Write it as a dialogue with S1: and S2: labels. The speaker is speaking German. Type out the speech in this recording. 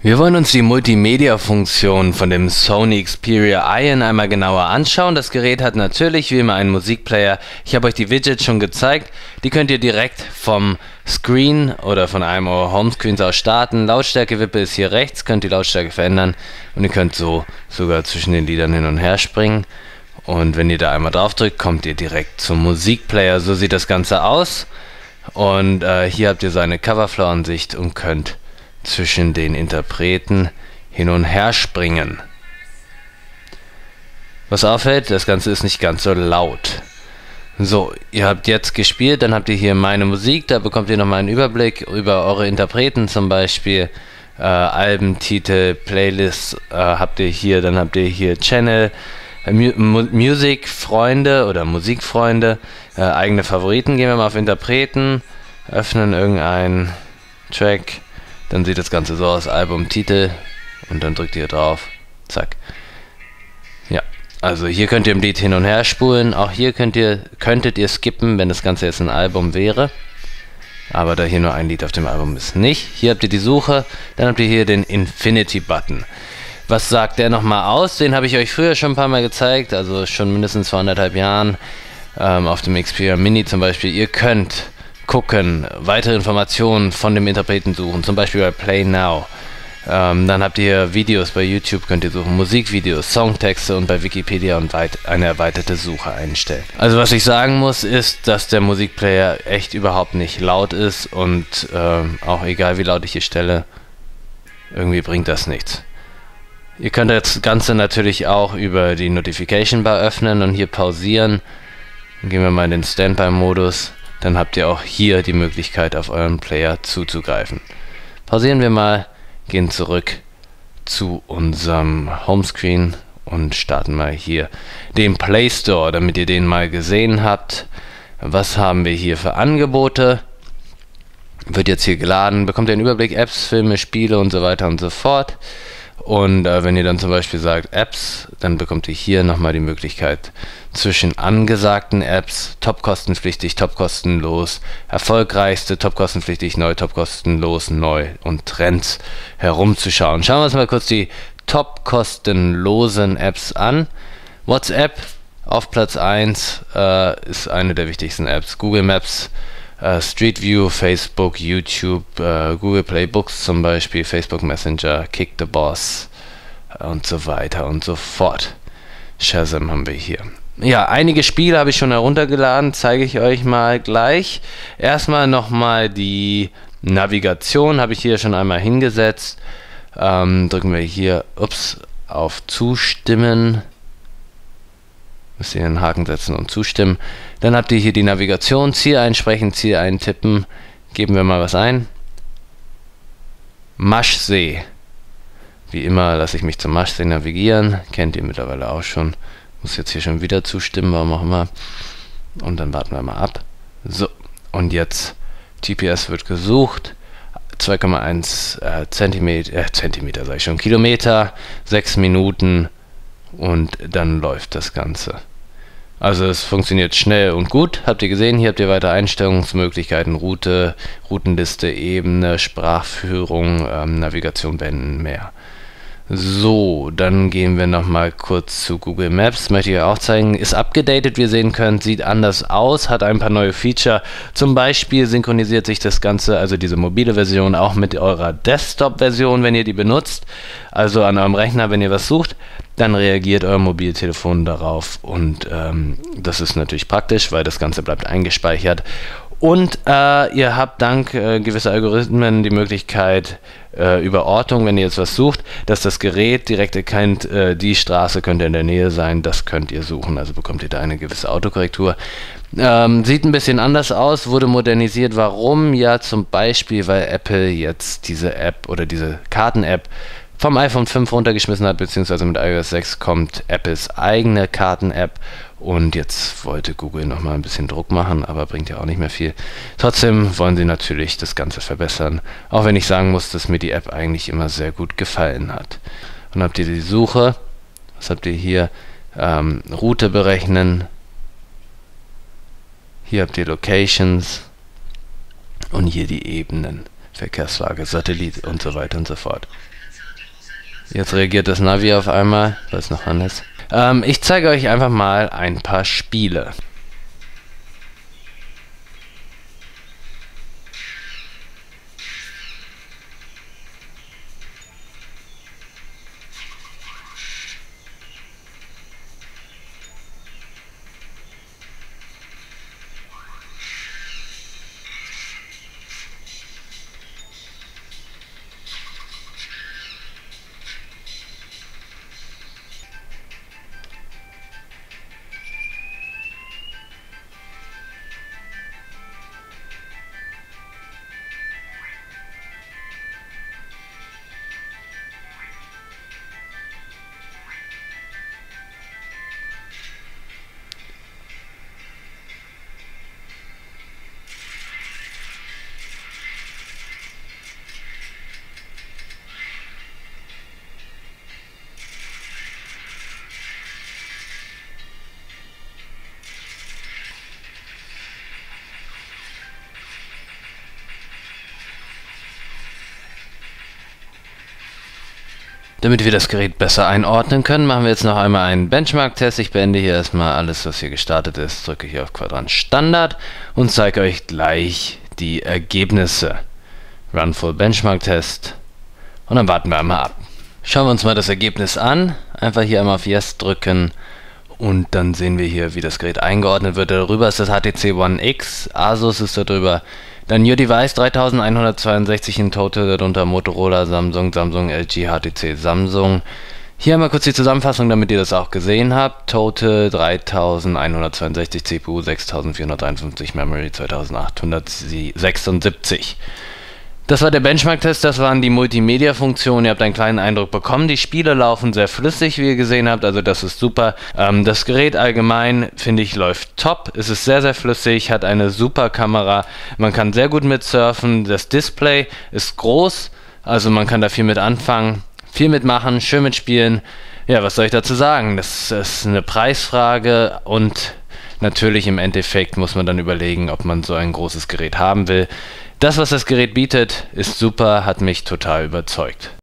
S1: Wir wollen uns die Multimedia-Funktion von dem Sony Xperia Ion einmal genauer anschauen. Das Gerät hat natürlich wie immer einen Musikplayer. Ich habe euch die Widgets schon gezeigt. Die könnt ihr direkt vom Screen oder von einem eurer Homescreens aus starten. Lautstärkewippe ist hier rechts, könnt die Lautstärke verändern und ihr könnt so sogar zwischen den Liedern hin und her springen. Und wenn ihr da einmal drauf drückt, kommt ihr direkt zum Musikplayer. So sieht das Ganze aus. Und äh, hier habt ihr so eine Coverflow-Ansicht und könnt zwischen den Interpreten hin und her springen. Was auffällt, das Ganze ist nicht ganz so laut. So, ihr habt jetzt gespielt, dann habt ihr hier meine Musik, da bekommt ihr nochmal einen Überblick über eure Interpreten, zum Beispiel äh, Albentitel, Playlists äh, habt ihr hier, dann habt ihr hier Channel, äh, Mu oder Musikfreunde, äh, eigene Favoriten. Gehen wir mal auf Interpreten, öffnen irgendeinen Track, dann sieht das Ganze so aus, Albumtitel und dann drückt ihr drauf. Zack. Ja, also hier könnt ihr im Lied hin und her spulen. Auch hier könnt ihr, könntet ihr skippen, wenn das Ganze jetzt ein Album wäre. Aber da hier nur ein Lied auf dem Album ist, nicht. Hier habt ihr die Suche, dann habt ihr hier den Infinity-Button. Was sagt der nochmal aus? Den habe ich euch früher schon ein paar Mal gezeigt, also schon mindestens vor anderthalb Jahren ähm, auf dem Xperia Mini zum Beispiel. Ihr könnt gucken, weitere Informationen von dem Interpreten suchen, zum Beispiel bei Play Now. Ähm, dann habt ihr Videos bei YouTube, könnt ihr suchen, Musikvideos, Songtexte und bei Wikipedia und eine erweiterte Suche einstellen. Also was ich sagen muss, ist, dass der Musikplayer echt überhaupt nicht laut ist und äh, auch egal wie laut ich hier stelle, irgendwie bringt das nichts. Ihr könnt das Ganze natürlich auch über die Notification Bar öffnen und hier pausieren. Dann gehen wir mal in den Standby-Modus dann habt ihr auch hier die Möglichkeit auf euren Player zuzugreifen. Pausieren wir mal, gehen zurück zu unserem Homescreen und starten mal hier den Play Store, damit ihr den mal gesehen habt. Was haben wir hier für Angebote? Wird jetzt hier geladen, bekommt ihr einen Überblick, Apps, Filme, Spiele und so weiter und so fort. Und äh, wenn ihr dann zum Beispiel sagt Apps, dann bekommt ihr hier nochmal die Möglichkeit zwischen angesagten Apps, topkostenpflichtig, topkostenlos, erfolgreichste, topkostenpflichtig, neu, topkostenlos, neu und Trends herumzuschauen. Schauen wir uns mal kurz die topkostenlosen Apps an. WhatsApp auf Platz 1 äh, ist eine der wichtigsten Apps. Google Maps äh, Street View, Facebook, YouTube, äh, Google Play Books zum Beispiel, Facebook Messenger, Kick the Boss und so weiter und so fort. Shazam haben wir hier. Ja, einige Spiele habe ich schon heruntergeladen, zeige ich euch mal gleich. Erstmal nochmal die Navigation, habe ich hier schon einmal hingesetzt. Ähm, drücken wir hier ups, auf Zustimmen. Müsst ihr einen Haken setzen und zustimmen. Dann habt ihr hier die Navigation, Ziel einsprechen, Ziel eintippen. Geben wir mal was ein. Maschsee. Wie immer lasse ich mich zum Maschsee navigieren. Kennt ihr mittlerweile auch schon. Muss jetzt hier schon wieder zustimmen, warum auch immer. Und dann warten wir mal ab. So, und jetzt GPS wird gesucht. 2,1 äh, Zentimeter, äh, Zentimeter sage ich schon, Kilometer, 6 Minuten und dann läuft das Ganze. Also es funktioniert schnell und gut. Habt ihr gesehen, hier habt ihr weitere Einstellungsmöglichkeiten, Route, Routenliste, Ebene, Sprachführung, ähm, Navigation beenden, mehr. So, dann gehen wir nochmal kurz zu Google Maps. Möchte ich euch auch zeigen. Ist abgedatet, wie ihr sehen könnt, sieht anders aus, hat ein paar neue Feature. Zum Beispiel synchronisiert sich das Ganze, also diese mobile Version, auch mit eurer Desktop-Version, wenn ihr die benutzt. Also an eurem Rechner, wenn ihr was sucht, dann reagiert euer Mobiltelefon darauf. Und ähm, das ist natürlich praktisch, weil das Ganze bleibt eingespeichert. Und äh, ihr habt dank äh, gewisser Algorithmen die Möglichkeit äh, über Ortung, wenn ihr jetzt was sucht, dass das Gerät direkt erkennt, äh, die Straße könnte in der Nähe sein, das könnt ihr suchen. Also bekommt ihr da eine gewisse Autokorrektur. Ähm, sieht ein bisschen anders aus, wurde modernisiert. Warum? Ja, zum Beispiel, weil Apple jetzt diese App oder diese Karten-App vom iPhone 5 runtergeschmissen hat, beziehungsweise mit iOS 6 kommt Apples eigene Karten-App und jetzt wollte Google nochmal ein bisschen Druck machen, aber bringt ja auch nicht mehr viel. Trotzdem wollen sie natürlich das Ganze verbessern, auch wenn ich sagen muss, dass mir die App eigentlich immer sehr gut gefallen hat. Und habt ihr die Suche, was habt ihr hier? Ähm, Route berechnen, hier habt ihr Locations und hier die Ebenen, Verkehrslage, Satellit und so weiter und so fort. Jetzt reagiert das Navi auf einmal, weil es noch an ist. Ähm, ich zeige euch einfach mal ein paar Spiele. Damit wir das Gerät besser einordnen können, machen wir jetzt noch einmal einen Benchmark-Test. Ich beende hier erstmal alles, was hier gestartet ist, drücke hier auf Quadrant Standard und zeige euch gleich die Ergebnisse. Run Full Benchmark Test und dann warten wir einmal ab. Schauen wir uns mal das Ergebnis an. Einfach hier einmal auf Yes drücken und dann sehen wir hier, wie das Gerät eingeordnet wird. Darüber ist das HTC One X, Asus ist darüber, dann Your Device 3162 in Total, darunter Motorola, Samsung, Samsung, LG, HTC, Samsung. Hier einmal kurz die Zusammenfassung, damit ihr das auch gesehen habt. Total 3162 CPU, 6453 Memory, 2876. Das war der Benchmark-Test, das waren die Multimedia-Funktionen. Ihr habt einen kleinen Eindruck bekommen. Die Spiele laufen sehr flüssig, wie ihr gesehen habt, also das ist super. Ähm, das Gerät allgemein, finde ich, läuft top. Es ist sehr, sehr flüssig, hat eine super Kamera. Man kann sehr gut mitsurfen. Das Display ist groß, also man kann da viel mit anfangen, viel mitmachen, schön mitspielen. Ja, was soll ich dazu sagen? Das ist eine Preisfrage und natürlich im Endeffekt muss man dann überlegen, ob man so ein großes Gerät haben will. Das, was das Gerät bietet, ist super, hat mich total überzeugt.